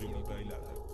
Jimmy Bailado.